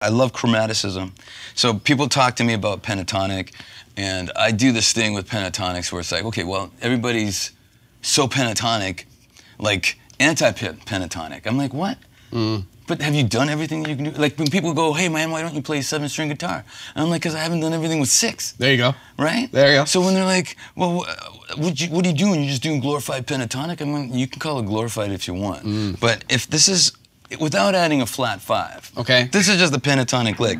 I love chromaticism. So people talk to me about pentatonic, and I do this thing with pentatonics where it's like, okay, well, everybody's so pentatonic, like anti-pentatonic. I'm like, what? Mm. But have you done everything you can do? Like when people go, hey man, why don't you play seven string guitar? And I'm like, because I haven't done everything with six. There you go. Right? There you go. So when they're like, well, wh- what, you, what are you doing? You're just doing glorified pentatonic? I mean, you can call it glorified if you want. Mm. But if this is, without adding a flat five, Okay. this is just the pentatonic lick.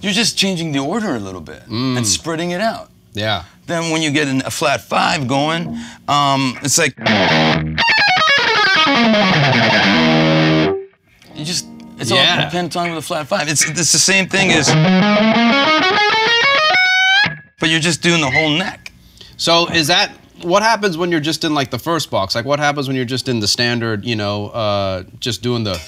You're just changing the order a little bit Mm. and spreading it out. Yeah. Then when you get a flat five going, um, it's like you just it's Yeah. all pentatonic with a flat five. It's it's the same thing as, but you're just doing the whole neck. So is that what happens when you're just in like the first box? Like what happens when you're just in the standard, you know, uh, just doing the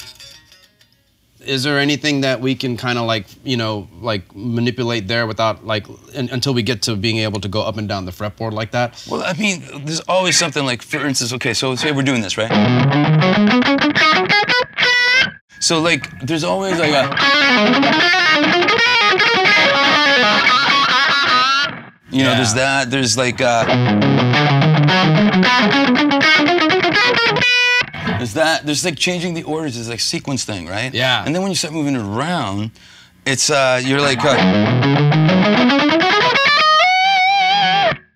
is there anything that we can kind of like, you know, like manipulate there without like un until we get to being able to go up and down the fretboard like that? Well, I mean, there's always something like, for instance, okay, so say we're doing this, right? So like, there's always like a. You know, there's that. There's like. Uh, there's that. There's like changing the orders. It's like sequence thing, right? Yeah. And then when you start moving it around, it's uh, you're like. Uh,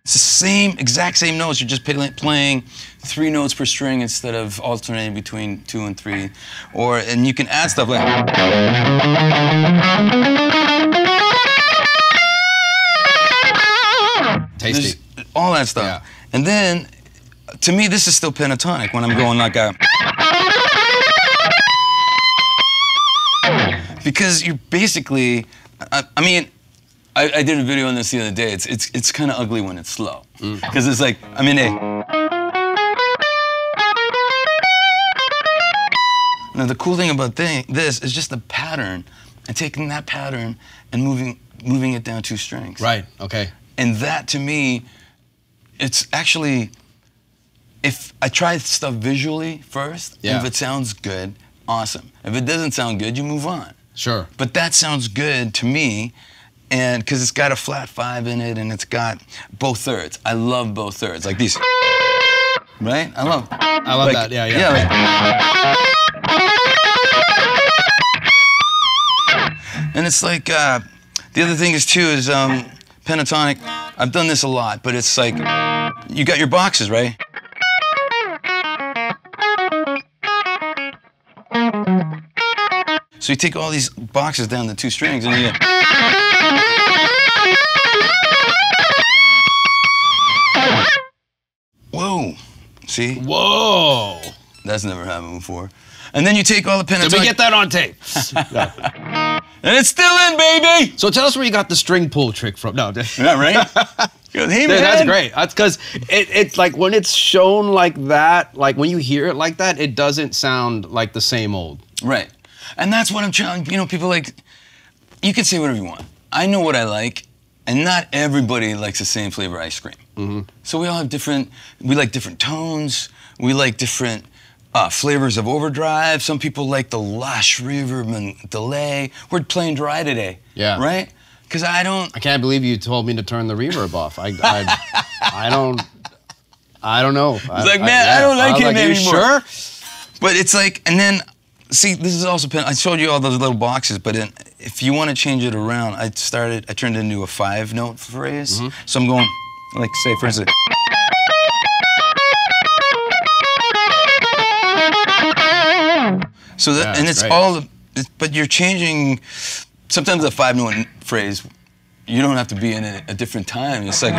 it's the same, exact same notes. You're just pl- playing three notes per string instead of alternating between two and three. Or and you can add stuff like. Tasty. There's all that stuff. Yeah. And then, to me, this is still pentatonic when I'm going like a. Because you're basically, I, I mean, I, I did a video on this the other day. It's it's it's kind of ugly when it's slow, mm. because it's like I'm in a. Now the cool thing about thing, this is just the pattern, and taking that pattern and moving moving it down two strings. Right. Okay. And that to me, it's actually, if I try stuff visually first, Yeah. if it sounds good, awesome. If it doesn't sound good, you move on. Sure. But that sounds good to me, and because it's got a flat five in it and it's got both thirds. I love both thirds, like these. Right? I love. I love like- that. Yeah. Yeah. Yeah. like- and it's like uh, the other thing is too is um, pentatonic. I've done this a lot, but it's like you got your boxes right. So you take all these boxes down the two strings, and you. Whoa! See, Whoa. that's never happened before. And then you take all the pentatonic. Did we get that on tape? And it's still in, baby. so tell us where you got the string pull trick from. No. Yeah, right. Hey, man. that's great. That's because it, it's like when it's shown like that, like when you hear it like that, it doesn't sound like the same old. Right. And that's what I'm trying. You know, people like. You can say whatever you want. I know what I like, and not everybody likes the same flavor ice cream. Mm-hmm. So we all have different. We like different tones. We like different. Uh, flavors of overdrive. Some people like the lush reverb and delay. We're playing dry today. Yeah. Right? Because I don't. I can't believe you told me to turn the reverb off. I, I, I don't, I don't know. It's like, man, I don't like him you anymore." Sure. But it's like, and then, see, this is also, I showed you all those little boxes, but in, if you want to change it around, I started, I turned it into a five note phrase. So I'm going, like, say, for instance. So that, Yeah, and it's great. all, but you're changing, sometimes a five note phrase, you don't have to be in at a different time. It's like,